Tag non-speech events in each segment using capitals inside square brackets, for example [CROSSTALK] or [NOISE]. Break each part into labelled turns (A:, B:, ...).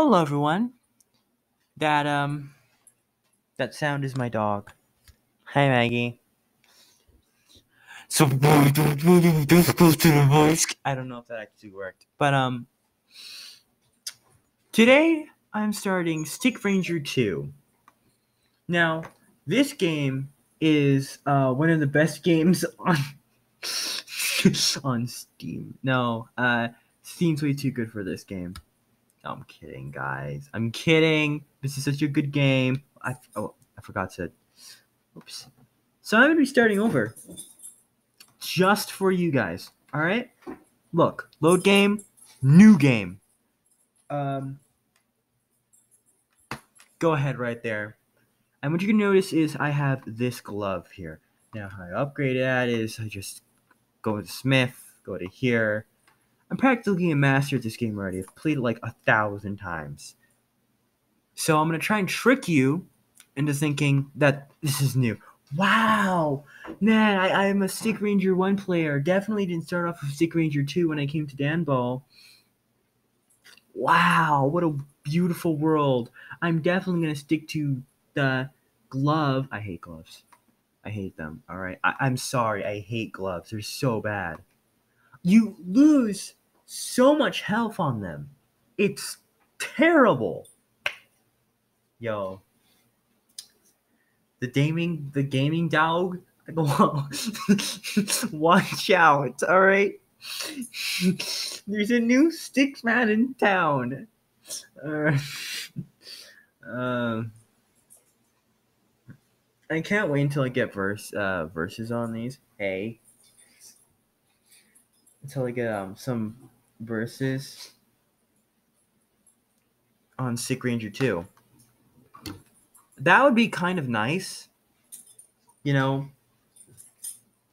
A: Hello, everyone. That um, that sound is my dog. Hi, Maggie. So I don't know if that actually worked, but um, today I'm starting Stick Ranger 2. Now, this game is uh one of the best games [LAUGHS] on on Steam. No, uh, Steam's way too good for this game. No, I'm kidding, guys. I'm kidding. This is such a good game. I oh, I forgot to. Oops. So I'm gonna be starting over, just for you guys. All right. Look, load game, new game. Um. Go ahead right there. And what you can notice is I have this glove here. Now how I upgrade that is I just go to Smith, go to here. I'm practically a master at this game already. I've played it like a thousand times. So I'm gonna try and trick you into thinking that this is new. Wow, man, I, I'm a Stick Ranger 1 player. Definitely didn't start off with Stick Ranger 2 when I came to Danball. Wow, what a beautiful world. I'm definitely gonna stick to the glove. I hate gloves. I hate them. All right. I- I'm sorry. I hate gloves. They're so bad. You lose so much health on them. It's terrible. Yo. The gaming the gaming dog. [LAUGHS] Watch out, all right? [LAUGHS] There's a new sticks man in town. Uh, [LAUGHS] um I can't wait until I get verse uh verses on these. Hey. Until I get um some verses on Stick Ranger 2. That would be kind of nice. You know.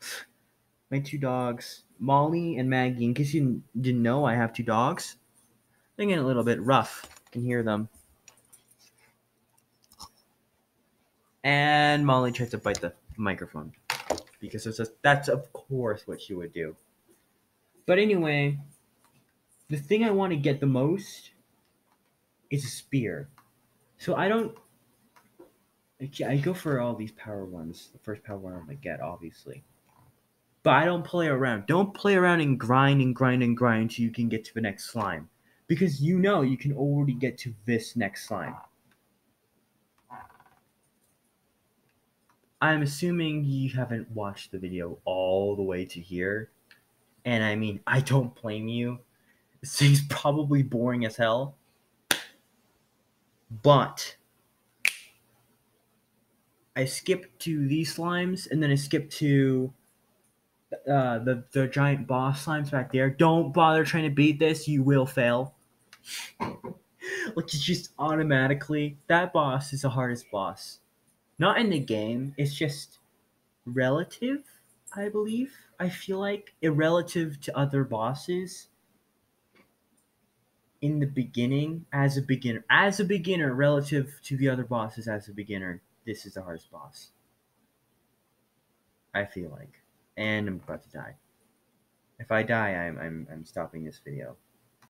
A: [SIGHS] My two dogs, Molly and Maggie. In case you didn't know, I have two dogs. They're getting a little bit rough. I can hear them. And Molly tries to bite the microphone because it's that's of course what she would do. But anyway, the thing I want to get the most is a spear. So I don't. I go for all these power ones. The first power one I'm gonna get, obviously. But I don't play around. Don't play around and grind and grind and grind until you can get to the next slime. Because you know you can already get to this next slime. I'm assuming you haven't watched the video all the way to here. And I mean, I don't blame you. This thing's probably boring as hell. But I skip to these slimes and then I skip to uh, the, the giant boss slimes back there. Don't bother trying to beat this, you will fail. [LAUGHS] like, it's just automatically, that boss is the hardest boss not in the game. It's just relative, I believe. I feel like relative to other bosses in the beginning as a beginner. As a beginner, relative to the other bosses as a beginner, this is the hardest boss. I feel like. And I'm about to die. If I die, I'm I'm, I'm stopping this video.